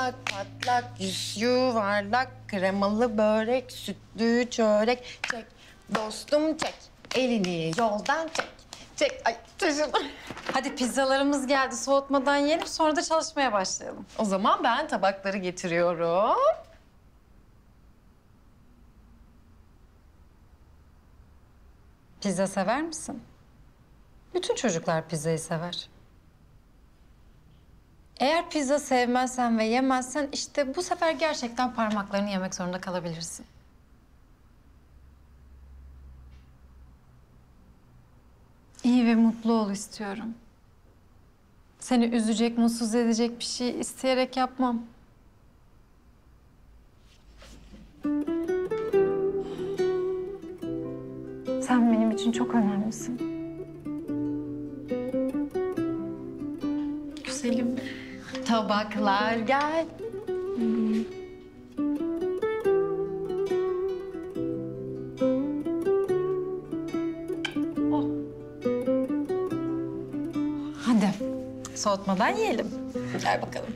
Patlak patlak yüz yuvarlak kremalı börek sütlü çörek çek dostum çek elini yoldan çek çek ay taşıdım. Hadi pizzalarımız geldi. Soğutmadan yiyelim sonra da çalışmaya başlayalım. O zaman ben tabakları getiriyorum. Pizza sever misin? Bütün çocuklar pizzayı sever. Eğer pizza sevmezsen ve yemezsen işte bu sefer gerçekten parmaklarını yemek zorunda kalabilirsin. İyi ve mutlu ol istiyorum. Seni üzecek, mutsuz edecek bir şey isteyerek yapmam. Sen benim için çok önemlisin. Güzelim. Tabaklar gel. Hadi. Soğutmadan yiyelim. Gel bakalım.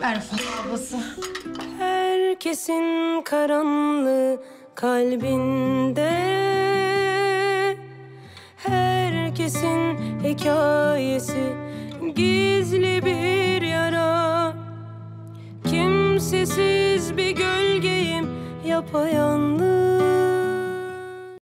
Ver ablası. Herkesin karanlığı kalbinde Herkesin hikayesi gizli Kimsesiz bir gölgeyim. Yapayalnız